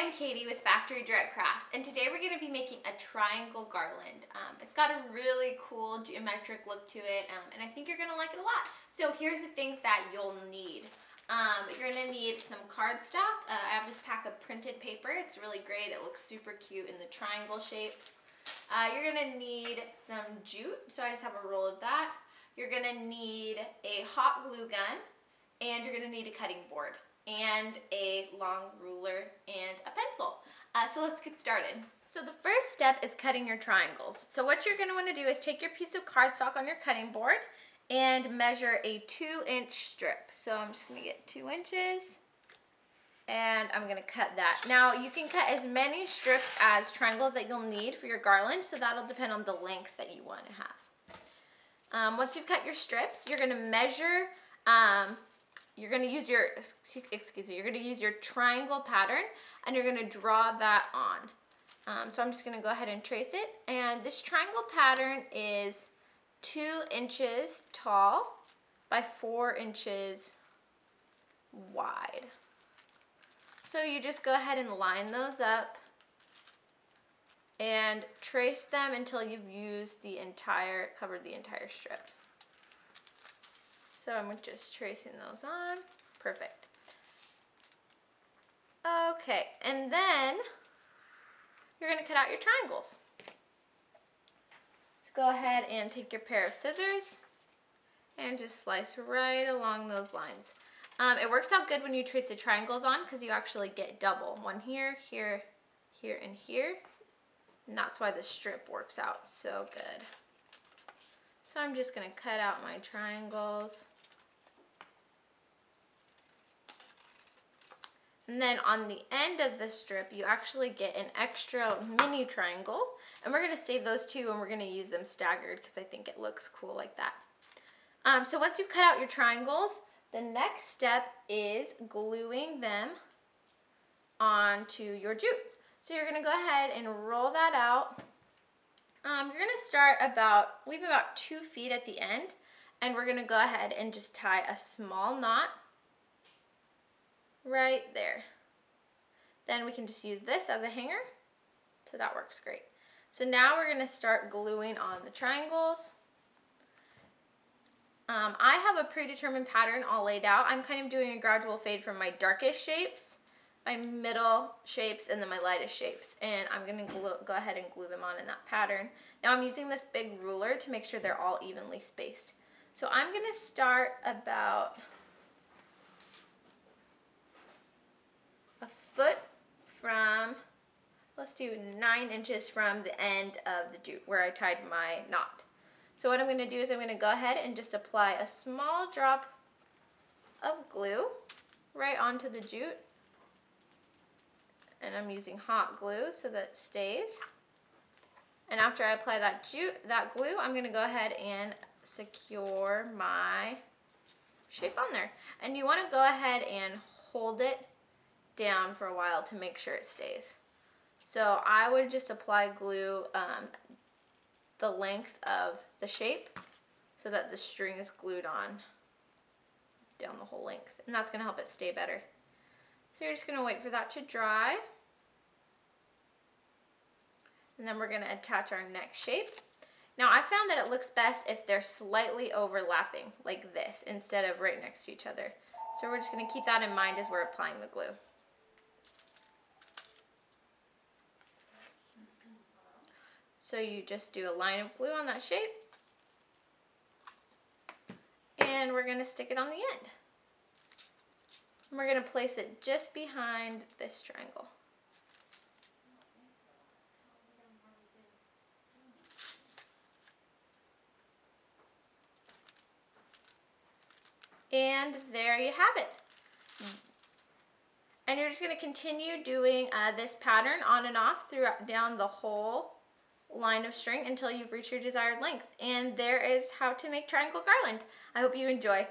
I'm Katie with Factory Direct Crafts and today we're going to be making a triangle garland. Um, it's got a really cool geometric look to it um, and I think you're going to like it a lot. So here's the things that you'll need. Um, you're going to need some cardstock. Uh, I have this pack of printed paper. It's really great. It looks super cute in the triangle shapes. Uh, you're going to need some jute. So I just have a roll of that. You're going to need a hot glue gun and you're going to need a cutting board and a long ruler and a pencil. Uh, so let's get started. So the first step is cutting your triangles. So what you're gonna wanna do is take your piece of cardstock on your cutting board and measure a two inch strip. So I'm just gonna get two inches and I'm gonna cut that. Now you can cut as many strips as triangles that you'll need for your garland, so that'll depend on the length that you wanna have. Um, once you've cut your strips, you're gonna measure um, you're going to use your, excuse me, you're going to use your triangle pattern and you're going to draw that on. Um, so I'm just going to go ahead and trace it. And this triangle pattern is two inches tall by four inches wide. So you just go ahead and line those up and trace them until you've used the entire, covered the entire strip. So I'm just tracing those on. Perfect. Okay, and then you're gonna cut out your triangles. So go ahead and take your pair of scissors and just slice right along those lines. Um, it works out good when you trace the triangles on because you actually get double. One here, here, here, and here. And that's why the strip works out so good. I'm just gonna cut out my triangles. And then on the end of the strip, you actually get an extra mini triangle. And we're gonna save those two and we're gonna use them staggered because I think it looks cool like that. Um, so once you've cut out your triangles, the next step is gluing them onto your jute. So you're gonna go ahead and roll that out um, you're gonna start about, leave about two feet at the end, and we're gonna go ahead and just tie a small knot right there. Then we can just use this as a hanger, so that works great. So now we're gonna start gluing on the triangles. Um, I have a predetermined pattern all laid out. I'm kind of doing a gradual fade from my darkest shapes my middle shapes and then my lightest shapes and I'm gonna glue, go ahead and glue them on in that pattern. Now I'm using this big ruler to make sure they're all evenly spaced. So I'm gonna start about a foot from, let's do nine inches from the end of the jute where I tied my knot. So what I'm gonna do is I'm gonna go ahead and just apply a small drop of glue right onto the jute and I'm using hot glue so that it stays. And after I apply that, that glue, I'm gonna go ahead and secure my shape on there. And you wanna go ahead and hold it down for a while to make sure it stays. So I would just apply glue um, the length of the shape so that the string is glued on down the whole length. And that's gonna help it stay better. So you're just gonna wait for that to dry. And then we're gonna attach our neck shape. Now I found that it looks best if they're slightly overlapping like this instead of right next to each other. So we're just gonna keep that in mind as we're applying the glue. So you just do a line of glue on that shape and we're gonna stick it on the end. And we're gonna place it just behind this triangle. And there you have it. And you're just gonna continue doing uh, this pattern on and off throughout down the whole line of string until you've reached your desired length. And there is how to make triangle garland. I hope you enjoy.